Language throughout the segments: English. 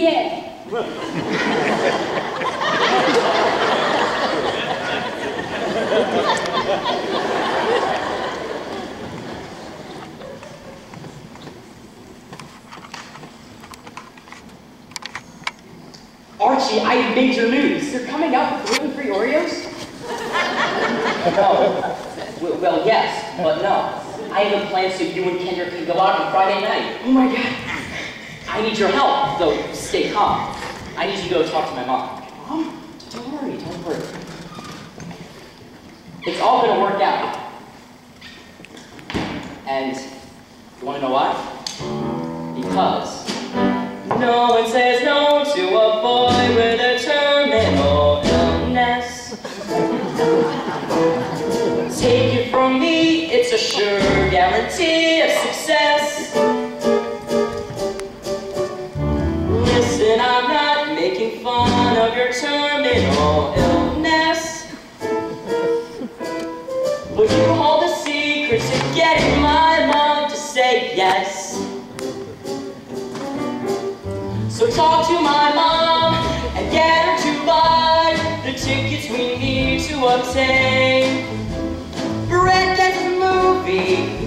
Yeah. Archie, I have major news. You're coming out with gluten-free Oreos? oh, well, well, yes, but no. I have a plan so you and Kendra can go out on Friday night. Oh my god. I need your help, though stay calm. I need you to go talk to my mom. Mom? Don't worry, don't worry. It's all gonna work out. And you wanna know why? Because no one says no to a boy with a terminal illness. Take it from me, it's a sure guarantee of success. Your terminal illness. Would you hold the secret to getting my mom to say yes? So talk to my mom and get her to buy the tickets we need to obtain. Brett gets the movie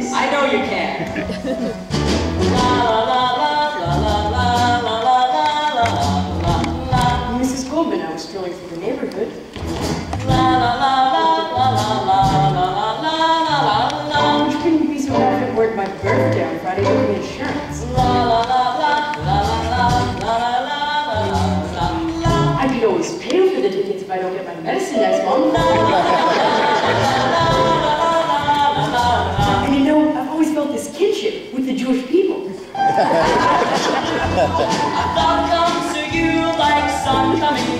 bass. I know you can. la la la la la la la la la la la. Mrs. Goldman, I was strolling through the neighborhood. La la la la la la la la la la la la. Which couldn't be so if it weren't my birthday on Friday with the insurance. La la la la la la la la la la la la. I could always pay for the tickets if I don't get my medicine next month. La la la. I'll come to you like sun coming